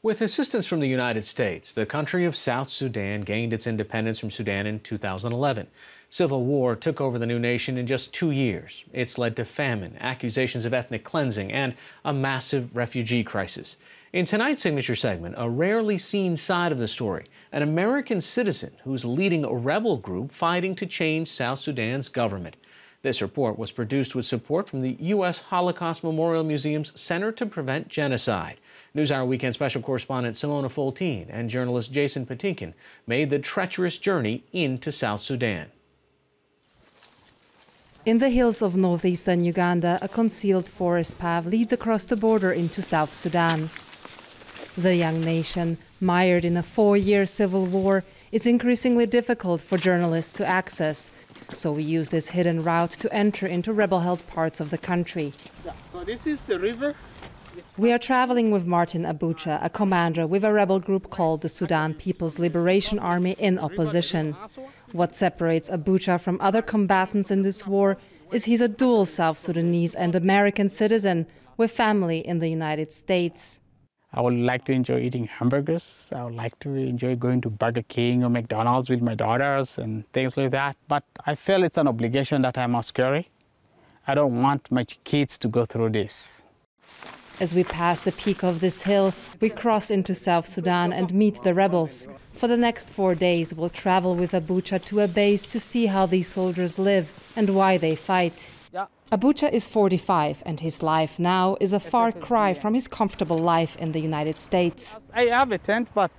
With assistance from the United States, the country of South Sudan gained its independence from Sudan in 2011. Civil war took over the new nation in just two years. It's led to famine, accusations of ethnic cleansing, and a massive refugee crisis. In tonight's signature segment, a rarely seen side of the story an American citizen who's leading a rebel group fighting to change South Sudan's government. This report was produced with support from the U.S. Holocaust Memorial Museum's Center to Prevent Genocide. NewsHour Weekend special correspondent Simona Foltyn and journalist Jason Patinkin made the treacherous journey into South Sudan. In the hills of northeastern Uganda, a concealed forest path leads across the border into South Sudan. The young nation, mired in a four year civil war, is increasingly difficult for journalists to access. So we use this hidden route to enter into rebel held parts of the country. Yeah, So this is the river we are traveling with Martin Abucha, a commander with a rebel group called the Sudan People's Liberation Army in opposition. What separates Abucha from other combatants in this war is he's a dual South Sudanese and American citizen with family in the United States. I would like to enjoy eating hamburgers. I would like to enjoy going to Burger King or McDonald's with my daughters and things like that. But I feel it's an obligation that I must carry. I don't want my kids to go through this. As we pass the peak of this hill, we cross into South Sudan and meet the rebels. For the next four days, we'll travel with Abucha to a base to see how these soldiers live and why they fight. Abucha is 45 and his life now is a far cry from his comfortable life in the United States. I have a tent, but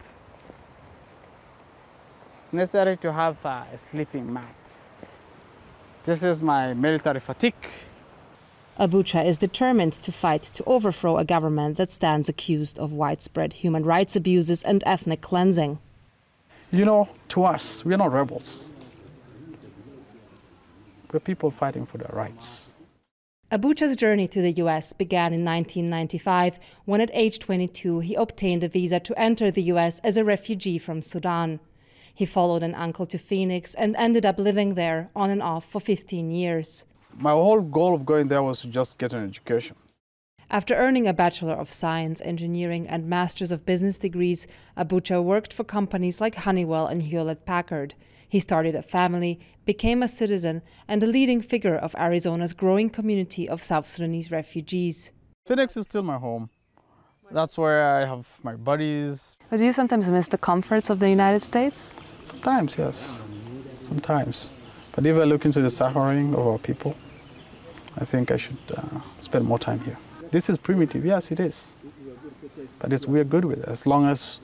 it's necessary to have a sleeping mat. This is my military fatigue. Abucha is determined to fight to overthrow a government that stands accused of widespread human rights abuses and ethnic cleansing. You know, to us, we are not rebels. We're people fighting for their rights. Abucha's journey to the US began in 1995 when, at age 22, he obtained a visa to enter the US as a refugee from Sudan. He followed an uncle to Phoenix and ended up living there on and off for 15 years my whole goal of going there was to just get an education. After earning a Bachelor of Science, Engineering, and Masters of Business degrees, Abucha worked for companies like Honeywell and Hewlett Packard. He started a family, became a citizen, and a leading figure of Arizona's growing community of South Sudanese refugees. Phoenix is still my home. That's where I have my buddies. But do you sometimes miss the comforts of the United States? Sometimes, yes. Sometimes. But if I look into the suffering of our people, I think I should uh, spend more time here. This is primitive, yes, it is. But it's, we're good with it as long as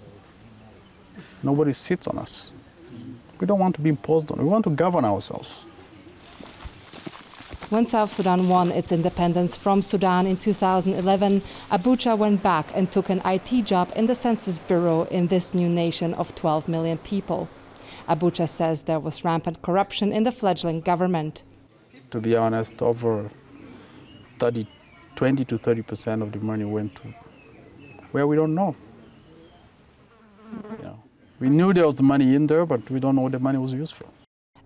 nobody sits on us. We don't want to be imposed on, we want to govern ourselves. When South Sudan won its independence from Sudan in 2011, Abucha went back and took an IT job in the Census Bureau in this new nation of 12 million people. Abucha says there was rampant corruption in the fledgling government. To be honest, over 30, 20 to 30 percent of the money went to where we don't know. You know. We knew there was money in there, but we don't know what the money was used for.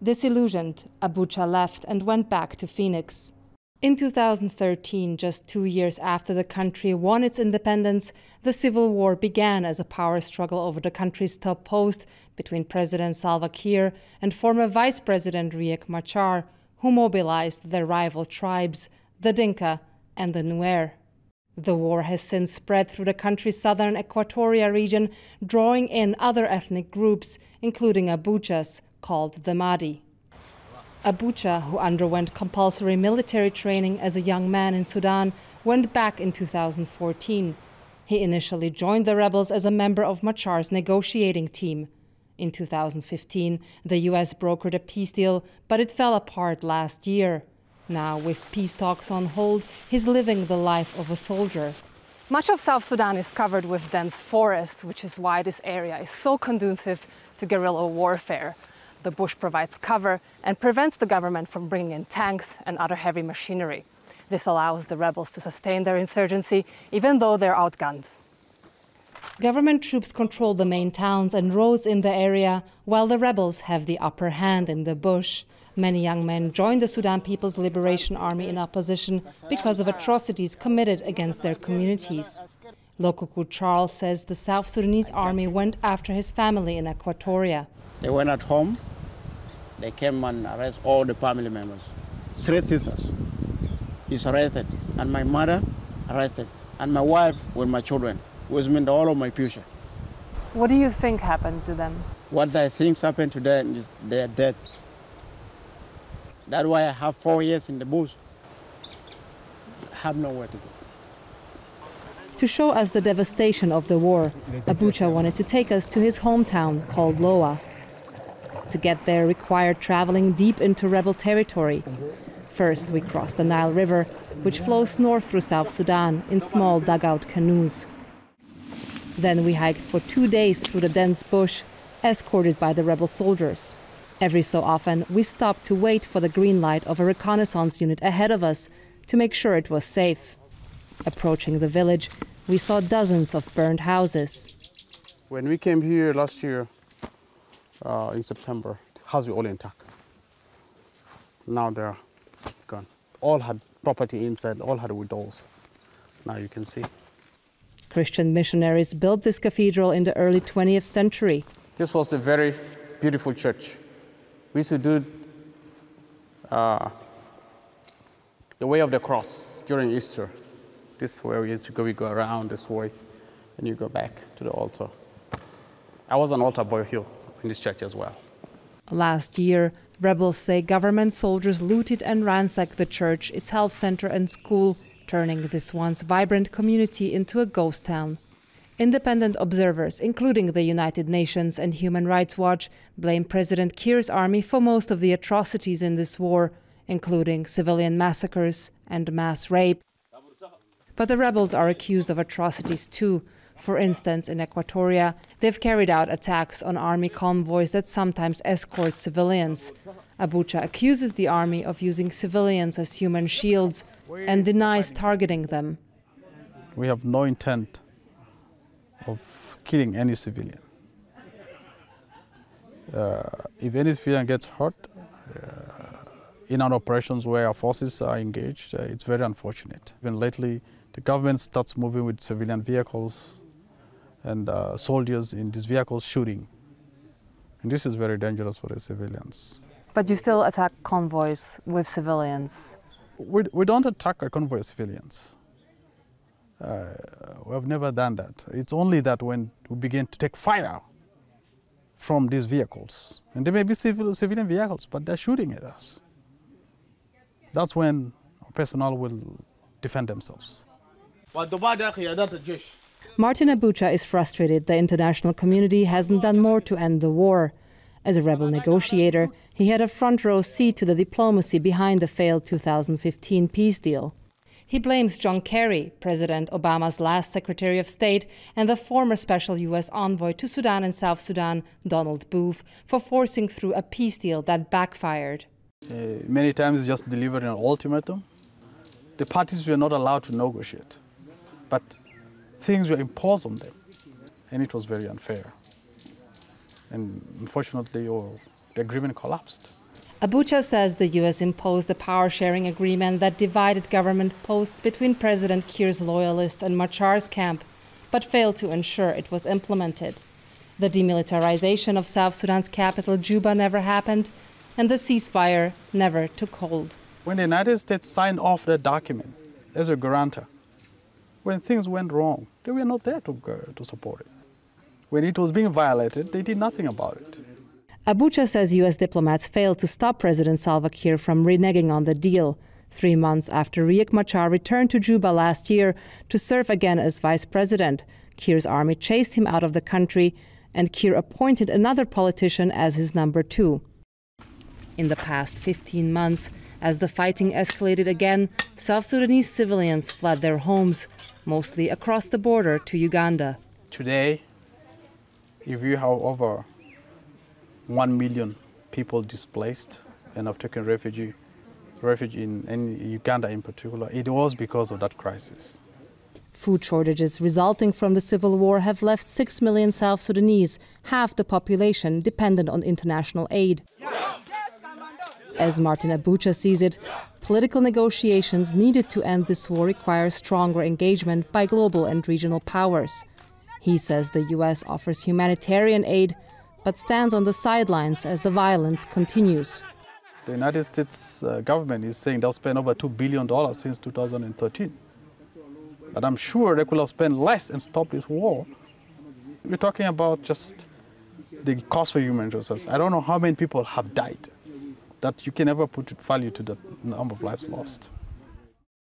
Disillusioned, Abucha left and went back to Phoenix. In 2013, just two years after the country won its independence, the civil war began as a power struggle over the country's top post between President Salva Kiir and former Vice President Riek Machar, who mobilized their rival tribes, the Dinka and the Nuer. The war has since spread through the country's southern Equatoria region, drawing in other ethnic groups, including Abuchas, called the Madi. Abucha, who underwent compulsory military training as a young man in Sudan, went back in 2014. He initially joined the rebels as a member of Machar's negotiating team. In 2015, the US brokered a peace deal, but it fell apart last year. Now, with peace talks on hold, he's living the life of a soldier. Much of South Sudan is covered with dense forest, which is why this area is so conducive to guerrilla warfare. The bush provides cover and prevents the government from bringing in tanks and other heavy machinery. This allows the rebels to sustain their insurgency even though they're outgunned. Government troops control the main towns and roads in the area, while the rebels have the upper hand in the bush. Many young men joined the Sudan People's Liberation Army in opposition because of atrocities committed against their communities. Lokuku Charles says the South Sudanese army went after his family in Equatoria. They went at home. They came and arrested all the family members. Three sisters is arrested, and my mother arrested, and my wife with my children, which means all of my future. What do you think happened to them? What I think happened to them is they're dead. That's why I have four years in the bush. I have nowhere to go. To show us the devastation of the war, Abucha wanted to take us to his hometown called Loa. To get there required traveling deep into rebel territory. First, we crossed the Nile River, which flows north through South Sudan in small dugout canoes. Then we hiked for two days through the dense bush, escorted by the rebel soldiers. Every so often, we stopped to wait for the green light of a reconnaissance unit ahead of us to make sure it was safe. Approaching the village, we saw dozens of burned houses. When we came here last year uh, in September, houses were all intact. Now they're gone. All had property inside, all had windows. Now you can see. Christian missionaries built this cathedral in the early 20th century. This was a very beautiful church. We to do uh, the way of the cross during Easter. This way we used to go. We go around this way, and you go back to the altar. I was an altar boy here in this church as well. Last year, rebels say government soldiers looted and ransacked the church, its health center, and school, turning this once vibrant community into a ghost town. Independent observers, including the United Nations and Human Rights Watch, blame President Kiir's army for most of the atrocities in this war, including civilian massacres and mass rape. But the rebels are accused of atrocities too. For instance, in Equatoria, they've carried out attacks on army convoys that sometimes escort civilians. Abucha accuses the army of using civilians as human shields and denies targeting them. We have no intent of killing any civilian. Uh, if any civilian gets hurt uh, in our operations where our forces are engaged, uh, it's very unfortunate. Even lately, the government starts moving with civilian vehicles and uh, soldiers in these vehicles shooting. And this is very dangerous for the civilians. But you still attack convoys with civilians? We, we don't attack a convoy of civilians. Uh, we have never done that. It's only that when we begin to take fire from these vehicles, and they may be civil, civilian vehicles, but they're shooting at us. That's when our personnel will defend themselves. Martin Abucha is frustrated the international community hasn't done more to end the war. As a rebel negotiator, he had a front row seat to the diplomacy behind the failed 2015 peace deal. He blames John Kerry, President Obama's last Secretary of State, and the former Special U.S. Envoy to Sudan and South Sudan, Donald Booth, for forcing through a peace deal that backfired. Uh, many times just delivering an ultimatum. The parties were not allowed to negotiate, but things were imposed on them, and it was very unfair. And unfortunately, oh, the agreement collapsed. Abucha says the U.S. imposed a power sharing agreement that divided government posts between President Kiir's loyalists and Machar's camp, but failed to ensure it was implemented. The demilitarization of South Sudan's capital, Juba, never happened, and the ceasefire never took hold. When the United States signed off that document as a guarantor, when things went wrong, they were not there to, uh, to support it. When it was being violated, they did nothing about it. Abucha says U.S. diplomats failed to stop President Salva Kiir from reneging on the deal. Three months after Riek Machar returned to Juba last year to serve again as vice president, Kiir's army chased him out of the country, and Kiir appointed another politician as his number two. In the past 15 months, as the fighting escalated again, South Sudanese civilians fled their homes, mostly across the border to Uganda. Today, if you have over 1 million people displaced and have taken refuge, refuge in, in Uganda in particular, it was because of that crisis. Food shortages resulting from the civil war have left 6 million South Sudanese, half the population, dependent on international aid. As Martin Abucha sees it, political negotiations needed to end this war require stronger engagement by global and regional powers. He says the US offers humanitarian aid, but stands on the sidelines as the violence continues. The United States uh, government is saying they'll spend over $2 billion since 2013. But I'm sure they could have spent less and stopped this war. We're talking about just the cost for human resources. I don't know how many people have died that you can never put value to the number of lives lost.